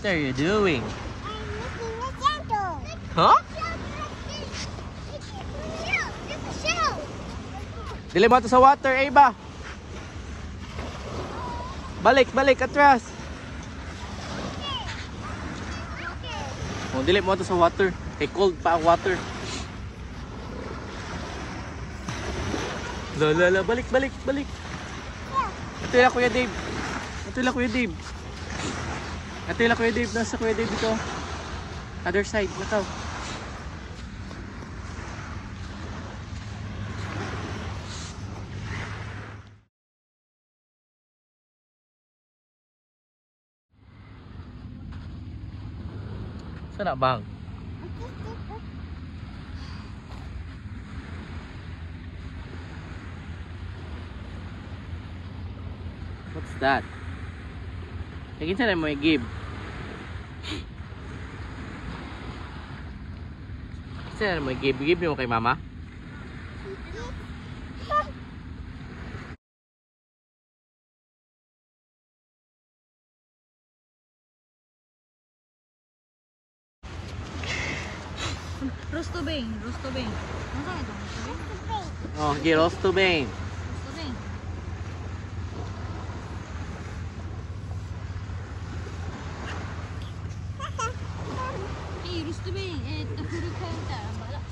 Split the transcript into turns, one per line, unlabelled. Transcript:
What are you doing?
I'm making a candle.
Huh? Dili mo to sa water, Ava. Balik, balik, atras.
Okay.
Oh, dili mo to sa water. Kay cold pa ang water. La la la, balik, balik, balik. Ito yung Kuya Dave. Ito yung Kuya Dave. Ito yung Kuya Dave. Nasa Kuya dito. Other side. Ito. Saan na bang? What's that? Lagi sana mo i-give. Sir, mag-give-give mo kay mama?
Rosto bem, rosto bem. Não sabe rosto bem?
Oh,
rosto bem. Yürüstü Bey'in e, evet, full karakter bana.